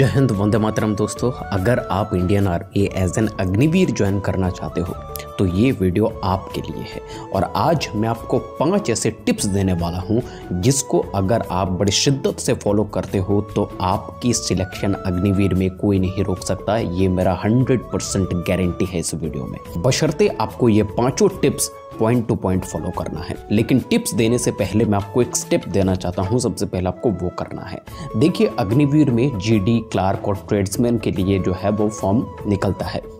जय हिंद, वंदे मातरम दोस्तों। अगर आप Indian army as an Agniveer join करना चाहते हो तो ये वीडियो आपके लिए है। और आज मैं आपको पाँच ऐसे टिप्स देने वाला हूँ, जिसको अगर आप बड़ी शिद्दत से फॉलो करते हो तो आपकी सिलेक्शन अग्निवीर में कोई नहीं रोक सकता। ये मेरा हंड्रेड परसेंट गारंटी है इस वीडियो में। बशर्ते आपको ये पाँचों tips point to point follow करना है। लेकिन टिप्स देने से पहले मैं आपको एक स्टेप देना चाहता हूँ, सबसे पहले आपको वो करना है। देखिए, अग्निवीर में जीडी क्लार्क और ट्रेड्समैन के लिए जो है वो फॉर्म निकलता है।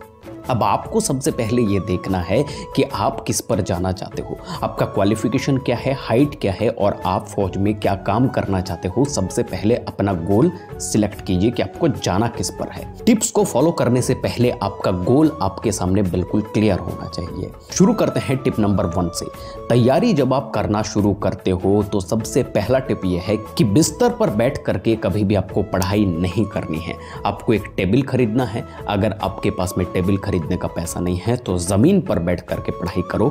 अब आपको सबसे पहले ये देखना है कि आप किस पर जाना चाहते हो। आपका क्वालिफिकेशन क्या है हाइट क्या है और आप फौज में क्या काम करना चाहते हो? सबसे पहले अपना गोल सिलेक्ट कीजिए कि आपको जाना किस पर है। टिप्स को फॉलो करने से पहले आपका गोल आपके सामने बिल्कुल क्लियर होना चाहिए। शुरू करते हैं टिप नंबर वन से। तैयारी जब आप करना शुरू करते हो तो सबसे पहला टिप यह है कि बिस्तर पर बैठ करके कभी भी आपको पढ़ाई नहीं करनी है। आपको एक टेबल खरीदना है। अगर आपके पास में टेबल खरीदने का पैसा नहीं है तो ज़मीन पर बैठ करके पढ़ाई करो।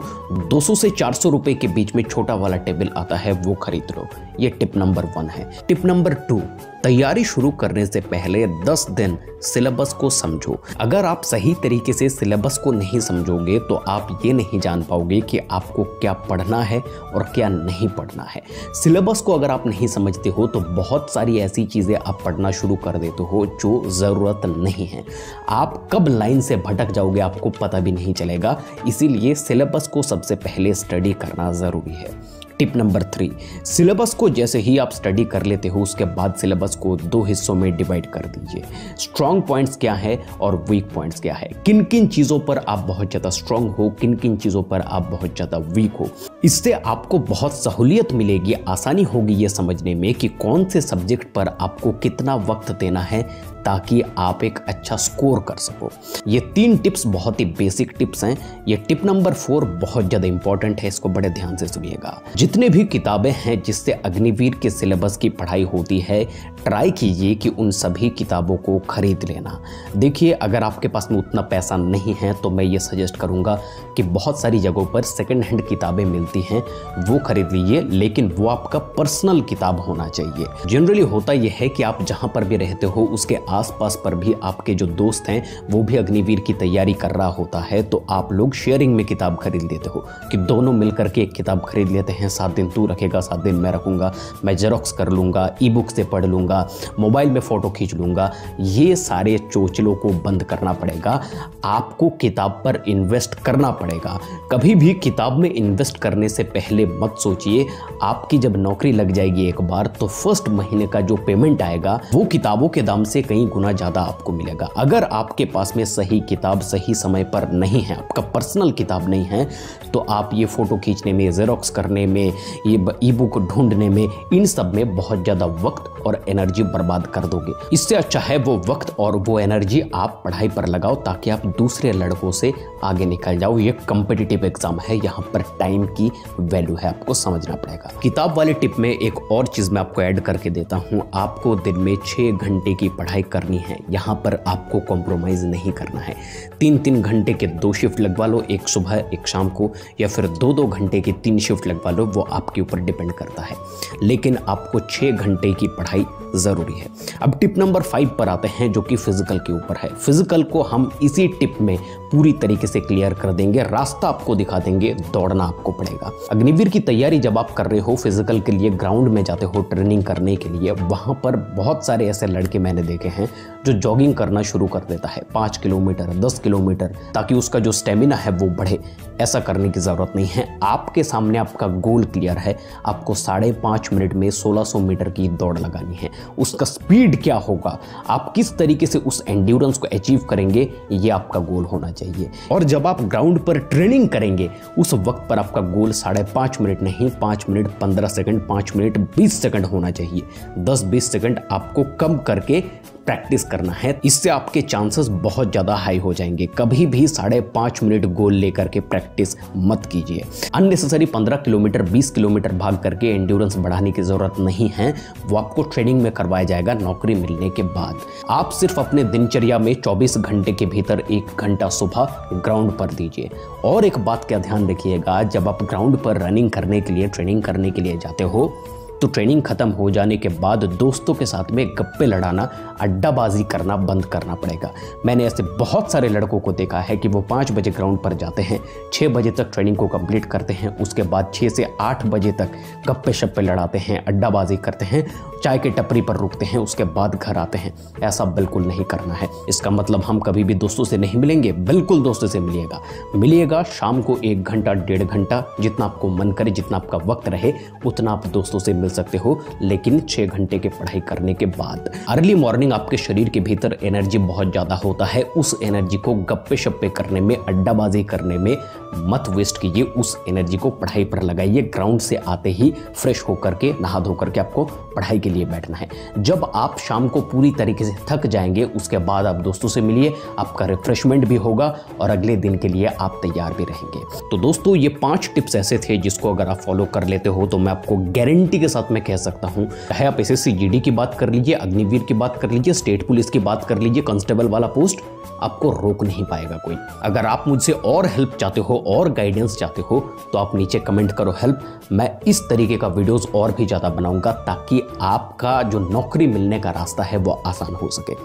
200 से 400 रुपए के बीच में छोटा वाला टेबल आता है, वो खरीद लो। ये टिप नंबर वन है। टिप नंबर टू, तैयारी शुरू करने से पहले 10 दिन सिलेबस को समझो। अगर आप सही तरीके से सिलेबस को नहीं समझोगे तो आप ये नहीं जान पाओगे कि आपको क्या पढ़ना है और क्या नहीं पढ़ना है। सिलेबस को अगर आप नहीं समझते हो तो बहुत सारी ऐसी चीज़ें आप पढ़ना शुरू कर देते हो जो ज़रूरत नहीं है। आप कब लाइन से भटक जाओगे, आपको पता भी नहीं चलेगा। इसीलिए सिलेबस को सबसे पहले स्टडी करना ज़रूरी है। Tip number three. सिलेबस को जैसे ही आप स्टडी कर लेते हो, उसके बाद सिलेबस को दो हिस्सों में डिवाइड कर दीजिए। स्ट्रॉन्ग पॉइंट्स क्या है और वीक पॉइंट्स क्या है? किन किन चीज़ों पर आप बहुत ज़्यादा स्ट्रॉन्ग हो किन किन चीज़ों पर आप बहुत ज़्यादा वीक हो? इससे आपको बहुत सहूलियत मिलेगी, आसानी होगी ये समझने में कि कौन से सब्जेक्ट पर आपको कितना वक्त देना है ताकि आप एक अच्छा स्कोर कर सको। ये तीन टिप्स बहुत ही बेसिक टिप्स हैं। ये टिप नंबर फोर बहुत ज़्यादा इंपॉर्टेंट है, इसको बड़े ध्यान से सुनिएगा। जितने भी किताबें हैं जिससे अग्निवीर के सिलेबस की पढ़ाई होती है, ट्राई कीजिए कि उन सभी किताबों को खरीद लेना। देखिए, अगर आपके पास में उतना पैसा नहीं है तो मैं ये सजेस्ट करूँगा कि बहुत सारी जगहों पर सेकेंड हैंड किताबें मिलती हैं, वो खरीद लीजिए, लेकिन वो आपका पर्सनल किताब होना चाहिए। जनरली होता यह है कि आप जहाँ पर भी रहते हो, उसके आसपास पर भी आपके जो दोस्त हैं, वो भी अग्निवीर की तैयारी कर रहा होता है तो आप लोग शेयरिंग में किताब खरीद लेते हो कि दोनों मिलकर के एक किताब खरीद लेते हैं सात दिन तू रखेगा, सात दिन मैं रखूँगा, मैं जेरोक्स कर लूँगा ई बुक से पढ़ लूँगा मोबाइल में फ़ोटो खींच लूँगा, ये सारे चोचलों को बंद करना पड़ेगा, आपको किताब पर इन्वेस्ट करना पड़ेगा। कभी भी किताब में इन्वेस्ट करने से पहले मत सोचिए, आपकी जब नौकरी लग जाएगी एक बार तो फ़र्स्ट महीने का जो पेमेंट आएगा, वो किताबों के दाम से कहीं गुना ज़्यादा आपको मिलेगा। अगर आपके पास में सही किताब, सही समय पर नहीं है, आपका पर्सनल किताब नहीं है तो आप ये फ़ोटो खींचने में जेरोक्स करने में ये ई बुक ढूँढने में, इन सब में बहुत ज़्यादा वक्त और एनर्जी बर्बाद कर दोगे। इससे अच्छा है वो वक्त और वो एनर्जी आप पढ़ाई पर लगाओ ताकि आप दूसरे लड़कों से आगे निकल जाओ। ये कंपिटिटिव एग्ज़ाम है, यहाँ पर टाइम की वैल्यू है, आपको समझना पड़ेगा। किताब वाले टिप में एक और चीज़ मैं आपको ऐड करके देता हूँ। आपको दिन में छः घंटे की पढ़ाई करनी है, यहाँ पर आपको कॉम्प्रोमाइज़ नहीं करना है। तीन तीन घंटे के दो शिफ्ट लगवा लो, एक सुबह, एक शाम को, या फिर दो दो घंटे की तीन शिफ्ट लगवा लो। वो आपके ऊपर डिपेंड करता है। लेकिन आपको छः घंटे की पढ़ाई ज़रूरी है। अब टिप नंबर फाइव पर आते हैं, जो कि फ़िज़िकल के ऊपर है। फ़िज़िकल को हम इसी टिप में पूरी तरीके से क्लियर कर देंगे। रास्ता आपको दिखा देंगे, दौड़ना आपको पड़ेगा। अग्निवीर की तैयारी जब आप कर रहे हो फ़िज़िकल के लिए ग्राउंड में जाते हो ट्रेनिंग करने के लिए, वहाँ पर बहुत सारे ऐसे लड़के मैंने देखे हैं, जो जॉगिंग करना शुरू कर देता है। पाँच किलोमीटर, दस किलोमीटर, ताकि उसका जो स्टेमिना है, वो बढ़े। ऐसा करने की ज़रूरत नहीं है। आपके सामने आपका गोल क्लियर है। आपको साढ़े पाँच मिनट में 1600 मीटर की दौड़ लगानी है। उसका स्पीड क्या होगा? आप किस तरीके से उस एंड्योरेंस को अचीव करेंगे? ये आपका गोल होना चाहिए। और जब आप ग्राउंड पर ट्रेनिंग करेंगे, उस वक्त पर आपका गोल साढ़े पाँच मिनट नहीं, पाँच मिनट पंद्रह सेकंड पाँच मिनट बीस सेकंड होना चाहिए। दस बीस सेकंड आपको कम करके प्रैक्टिस करना है, इससे आपके चांसेस बहुत ज़्यादा हाई हो जाएँगे। कभी भी साढ़े पाँच मिनट गोल लेकर के प्रैक्टिस मत कीजिए। अननेसेसरी पंद्रह किलोमीटर, बीस किलोमीटर भाग करके एंड्योरेंस बढ़ाने की ज़रूरत नहीं है। वो आपको ट्रेनिंग में करवाया जाएगा नौकरी मिलने के बाद। आप सिर्फ़ अपने दिनचर्या में चौबीस घंटे के भीतर एक घंटा सुबह ग्राउंड पर दीजिए। और एक बात का ध्यान रखिएगा, जब आप ग्राउंड पर रनिंग करने के लिए ट्रेनिंग करने के लिए जाते हो तो ट्रेनिंग खत्म हो जाने के बाद दोस्तों के साथ में गप्पे लड़ाना, अड्डाबाजी करना बंद करना पड़ेगा। मैंने ऐसे बहुत सारे लड़कों को देखा है कि वो पाँच बजे ग्राउंड पर जाते हैं छः बजे तक ट्रेनिंग को कंप्लीट करते हैं, उसके बाद छः से आठ बजे तक गप्पे शप्पे लड़ाते हैं, अड्डाबाजी करते हैं, चाय के टपरी पर रुकते हैं, उसके बाद घर आते हैं। ऐसा बिल्कुल नहीं करना है। इसका मतलब हम कभी भी दोस्तों से नहीं मिलेंगे, बिल्कुल दोस्तों से मिलिएगा। मिलिएगा शाम को एक घंटा, डेढ़ घंटा, जितना आपको मन करे, जितना आपका वक्त रहे, उतना आप दोस्तों से मिल सकते हो, लेकिन छः घंटे की पढ़ाई करने के बाद। अर्ली मॉर्निंग आपके शरीर के भीतर एनर्जी बहुत ज़्यादा होता है। उस एनर्जी को गप्पे शप्पे करने में, अड्डाबाजी करने में मत वेस्ट कीजिए। उस एनर्जी को पढ़ाई पर लगाइए। ग्राउंड से आते ही फ्रेश होकर के, नहा धो करके आपको पढ़ाई के लिए बैठना है। जब आप शाम को पूरी तरीके से थक जाएँगे, उसके बाद आप दोस्तों से मिलिए। आपका रिफ्रेशमेंट भी होगा और अगले दिन के लिए आप तैयार भी रहेंगे। तो दोस्तों, ये पाँच टिप्स ऐसे थे जिसको अगर आप फॉलो कर लेते हो तो मैं आपको गारंटी के साथ में कह सकता हूँ। चाहे आप एस एस की बात कर लीजिए, अग्निवीर की बात कर लीजिए, स्टेट पुलिस की बात कर लीजिए, कांस्टेबल वाला पोस्ट, आपको रोक नहीं पाएगा कोई। अगर आप मुझसे और हेल्प चाहते हो, और गाइडेंस चाहते हो तो आप नीचे कमेंट करो हेल्प मैं इस तरीके का वीडियोस और भी ज़्यादा बनाऊँगा ताकि आपका जो नौकरी मिलने का रास्ता है, वो आसान हो सके।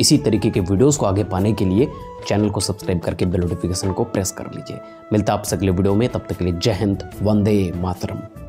इसी तरीके के वीडियोस को आगे पाने के लिए चैनल को सब्सक्राइब करके बेल नोटिफिकेशन को प्रेस कर लीजिए। मिलता आप अगले वीडियो में, तब तक के लिए जय हिंद, वंदे मातरम।